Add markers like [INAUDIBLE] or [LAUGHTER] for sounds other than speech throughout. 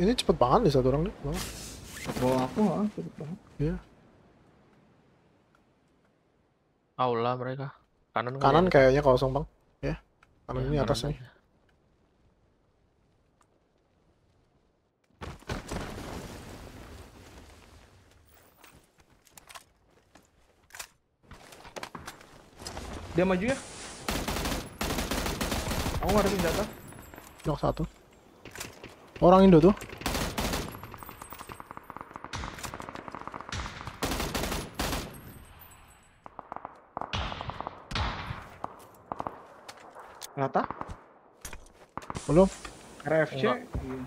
ini cepet banget nih satu orang nih. Bang. Bawa aku ah, cepet banget. Iya. Aula mereka. Kanan Kanan ya? kayaknya kosong bang. Ya. Kanan Ya, ini atas nih. Dia maju ya. Aku nggak ada senjata. Knock satu. Orang Indo tuh. Rata? Belum. RFC? Enggak. Iya.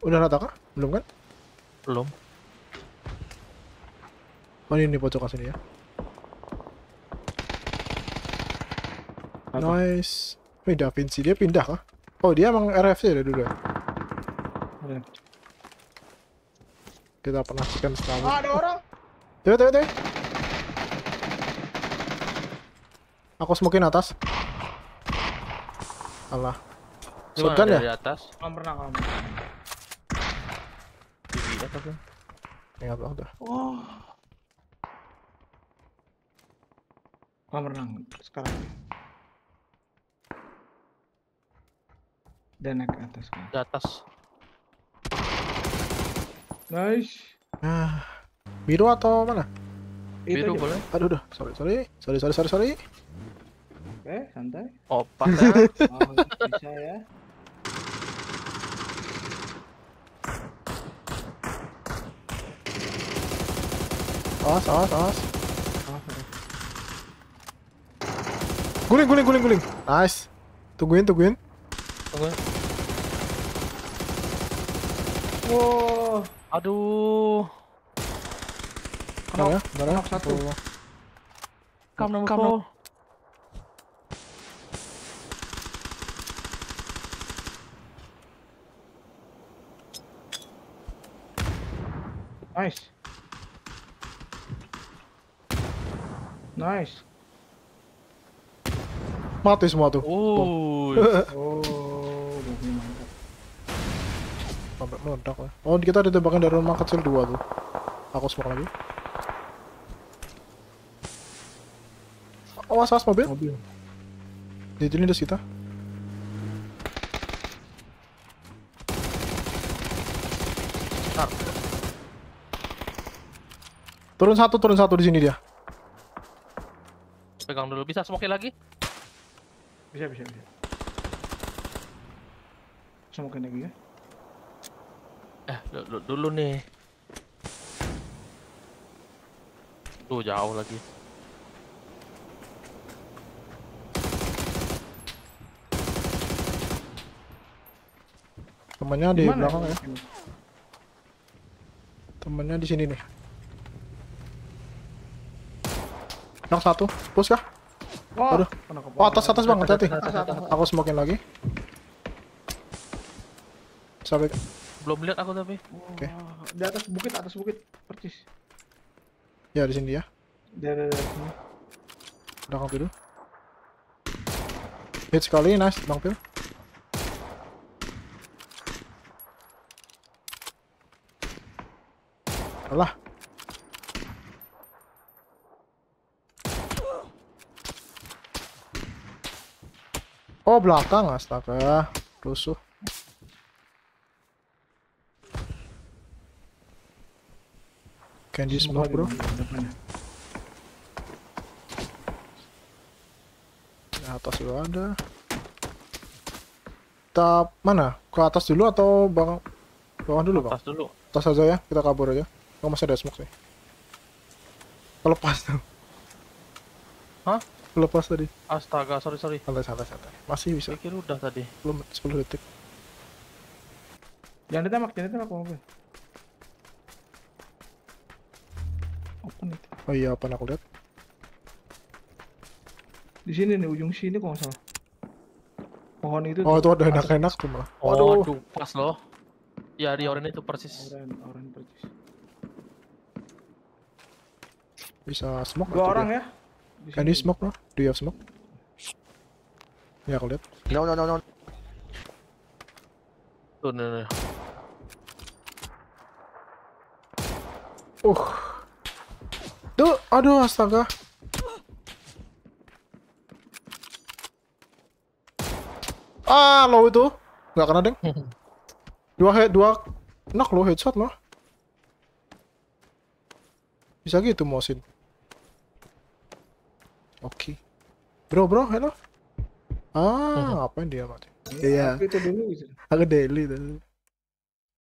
Udah rata kah? Belum kan? Belum. Oh ini di pojok sini ya. Rata. Nice. Wih, Da Vinci dia pindah kah? Oh, dia emang RFC dari dulu ya? Ada. Kita pernah chicken Ah, ada orang. Tuh, tuh, tuh. Aku smokin atas. Alah. Di mana? Shotgun ya? Dari atas. Renang, kolam renang. Di atas ya. Ingat bang, udah. Oh. Kolam renang sekarang. Dan naik ke atas kan. Di atas. Nice. Ah, biru atau mana? Biru aja. boleh. Aduh, udah. Sorry, sorry. Sorry, sorry, sorry, sorry. Oke, santai. Opat ya. Oh, [LAUGHS] bisa ya. Awas, awas, awas. Oh, sorry. Guling, guling, guling, guling. Nice. Tungguin, tungguin. Tunggu. Wow. Aduh. Ya, bentar ya. knock satu. Kam nama Kam. Nice. Nice. Mati semua tuh. [LAUGHS] Oh, mantap. Sampai meledak lah. Oh, kita ditembakkan dari rumah kecil dua tuh. Aku smoke lagi. Awas, awas mobil. Mobil. Di sini ada kita. Turun satu, turun satu di sini dia. Pegang dulu. Bisa smoke lagi? Bisa, bisa, bisa. Semoga lagi ya. Eh, dulu, dulu nih. Tuh jauh lagi. Temannya di Gimana belakang ya. ini? Temannya di sini nih. Knock satu. Push kah? Wah, Aduh. Oh, atas, atas bang, atas. Aku smokin lagi. Sampai Belum lihat aku tapi. Oke. Wah, Di atas bukit, atas bukit. Percis. ya di sini ya. Di ada di sini. Belakang dulu. Hit sekali, nice, Bang Phil. Alah. Oh, belakang, astaga. Rusuh. Candy smoke, bro. Di atas juga ada. Kita mana? Ke atas dulu atau bang bawah dulu bang? Atas dulu. Atas aja ya, kita kabur aja. Oh masih ada smoke sih. Kelepas tuh. Hah? Kelepas tadi. Astaga, sorry sorry. Santai santai santai. Masih bisa. Pikir udah tadi. Belum 10 detik. Jangan ditembak, jangan ditembak mobil. Open itu. Oh iya, apa aku lihat? Di sini nih, ujung sini kok nggak salah. Pohon itu Oh tuh, itu ada enak-enak tuh malah. Oh, Waduh. aduh, pas loh. Ya di orange itu persis. Oren, oren percis. Bisa smoke Dua orang dia? ya. Can you smoke bro? Do you have smoke? Ya aku lihat. No, no, no, no. Tuh, nih, nih. Uh. Tuh, aduh astaga. Ah, low itu. Nggak kena, Deng. [LAUGHS] Dua head, dua knock lo headshot loh. Bisa gitu Mosin. Oke. Bro, bro, hello. Ah, ngapain dia mati? Iya, Tapi itu dulu gitu. aku daily tuh.